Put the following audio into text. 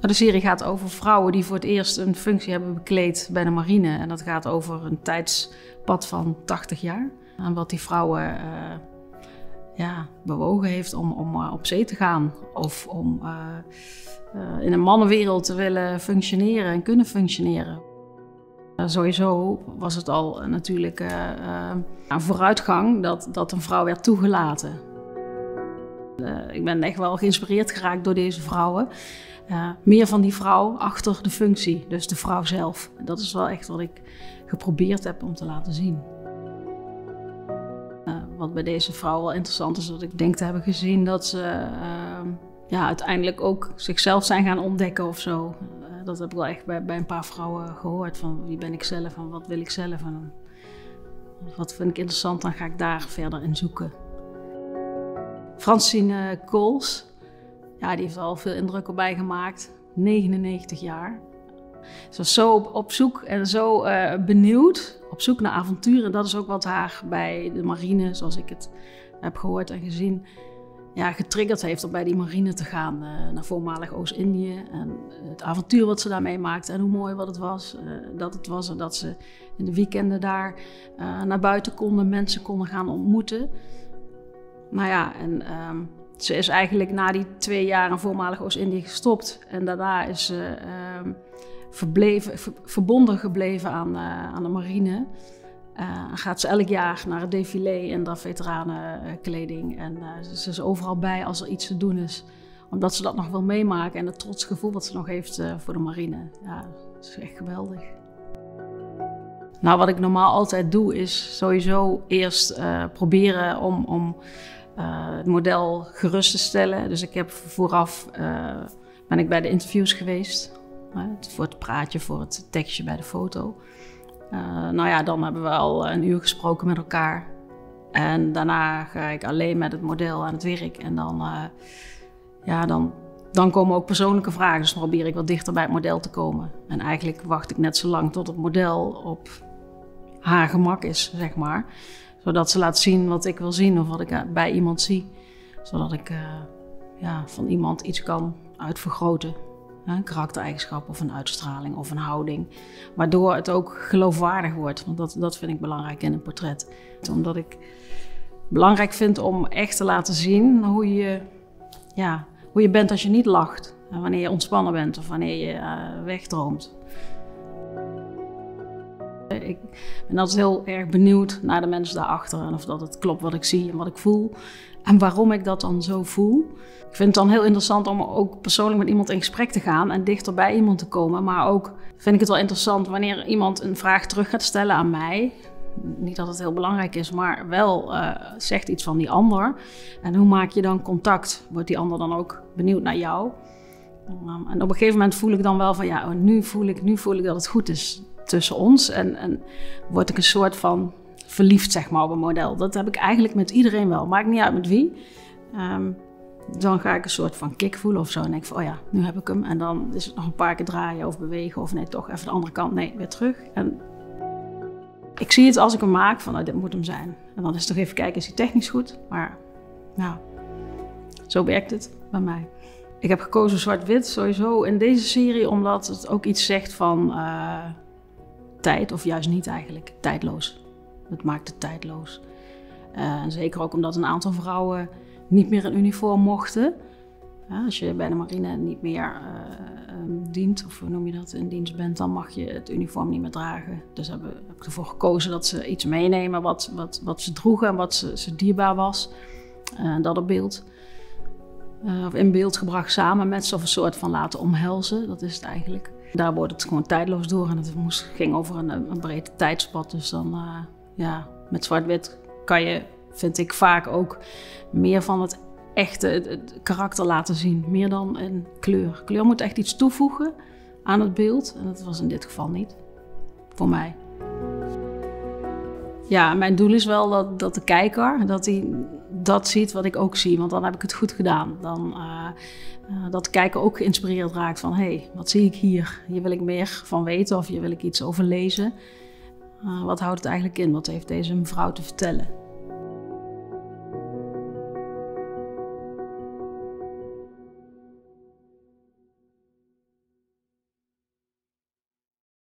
De serie gaat over vrouwen die voor het eerst een functie hebben bekleed bij de marine. En dat gaat over een tijdspad van 80 jaar. En wat die vrouwen uh, ja, bewogen heeft om, om uh, op zee te gaan. Of om uh, in een mannenwereld te willen functioneren en kunnen functioneren. sowieso was het al natuurlijk een vooruitgang dat, dat een vrouw werd toegelaten. Ik ben echt wel geïnspireerd geraakt door deze vrouwen. Uh, meer van die vrouw achter de functie, dus de vrouw zelf. Dat is wel echt wat ik geprobeerd heb om te laten zien. Uh, wat bij deze vrouw wel interessant is, dat ik denk te hebben gezien dat ze uh, ja, uiteindelijk ook zichzelf zijn gaan ontdekken of zo. dat heb ik wel echt bij, bij een paar vrouwen gehoord. Van wie ben ik zelf en wat wil ik zelf en wat vind ik interessant, dan ga ik daar verder in zoeken. Francine Kools, ja, die heeft al veel indruk op gemaakt. 99 jaar. Ze was zo op, zoek en zo uh, benieuwd. Op zoek naar avonturen. Dat is ook wat haar bij de marine, zoals ik het heb gehoord en gezien, ja, getriggerd heeft om bij die marine te gaan. Uh, naar voormalig Oost-Indië. En het avontuur wat ze daarmee maakte. En hoe mooi wat het was. Uh, dat het was en dat ze in de weekenden daar naar buiten konden. Mensen konden gaan ontmoeten. Nou ja, en... Ehm, ze is eigenlijk na die twee jaar in voormalig Oost-Indië gestopt. En daarna is ze uh, verbleven, verbonden gebleven aan, uh, aan de marine. Uh, gaat ze elk jaar naar het défilé en dan veteranenkleding. En uh, ze is overal bij als er iets te doen is. Omdat ze dat nog wil meemaken en het trots gevoel wat ze nog heeft voor de marine. Ja, dat is echt geweldig. Nou, wat ik normaal altijd doe is sowieso eerst proberen om... om het model gerust te stellen. Dus ik heb vooraf uh, ben ik bij de interviews geweest. Uh, voor het praatje, voor het tekstje bij de foto. nou ja, dan hebben we al een uur gesproken met elkaar. En daarna ga ik alleen met het model aan het werk. En dan, ja, dan, dan komen ook persoonlijke vragen. Dus dan probeer ik wat dichter bij het model te komen. En eigenlijk wacht ik net zo lang tot het model op haar gemak is, zeg maar zodat ze laat zien wat ik wil zien of wat ik bij iemand zie. Zodat ik uh, ja, van iemand iets kan uitvergroten. Een karaktereigenschap of een uitstraling of een houding. Waardoor het ook geloofwaardig wordt. Want dat, dat vind ik belangrijk in een portret. Omdat ik belangrijk vind om echt te laten zien hoe je, ja, hoe je bent als je niet lacht. Wanneer je ontspannen bent of wanneer je uh, wegdroomt. Ik ben altijd heel erg benieuwd naar de mensen daarachter en of dat het klopt wat ik zie en wat ik voel. En waarom ik dat dan zo voel. Ik vind het dan heel interessant om ook persoonlijk met iemand in gesprek te gaan en dichter bij iemand te komen. Maar ook vind ik het wel interessant wanneer iemand een vraag terug gaat stellen aan mij. Niet dat het heel belangrijk is, maar wel uh, zegt iets van die ander. En hoe maak je dan contact? Wordt die ander dan ook benieuwd naar jou? En op een gegeven moment voel ik dan wel van ja, nu voel ik, nu voel ik dat het goed is tussen ons. En, en word ik een soort van verliefd, zeg maar, op een model. Dat heb ik eigenlijk met iedereen wel. Maakt niet uit met wie. Um, dan ga ik een soort van kick voelen of zo. En denk van, oh ja, nu heb ik hem. En dan is het nog een paar keer draaien of bewegen. Of nee, toch even de andere kant. Nee, weer terug. En ik zie het als ik hem maak van, oh, dit moet hem zijn. En dan is het toch even kijken, is hij technisch goed? Maar nou, zo werkt het bij mij. Ik heb gekozen zwart-wit sowieso in deze serie, omdat het ook iets zegt van... Uh, tijd, of juist niet eigenlijk, tijdloos. Het maakt het tijdloos. Uh, zeker ook omdat een aantal vrouwen niet meer in uniform mochten. als je bij de marine niet meer uh, dient, of hoe noem je dat, in dienst bent, dan mag je het uniform niet meer dragen. Dus heb, heb ervoor gekozen dat ze iets meenemen wat, wat, wat ze droegen en wat ze, ze dierbaar was. Uh, dat op beeld. of in beeld gebracht samen met ze, of een soort van laten omhelzen, dat is het eigenlijk. Daar wordt het gewoon tijdloos door en het moest, ging over een, een breed tijdspad. Dus dan, uh, ja, met zwart-wit kan je, vind ik vaak ook meer van het echte karakter laten zien. Meer dan in kleur. Kleur moet echt iets toevoegen aan het beeld. En dat was in dit geval niet. Voor mij. Ja, mijn doel is wel dat, dat de kijker dat hij dat ziet wat ik ook zie. Want dan heb ik het goed gedaan. Dan, uh, uh, dat de kijker ook geïnspireerd raakt van... hé, hey, wat zie ik hier? Hier wil ik meer van weten of hier wil ik iets over lezen. Uh, wat houdt het eigenlijk in? Wat heeft deze mevrouw te vertellen?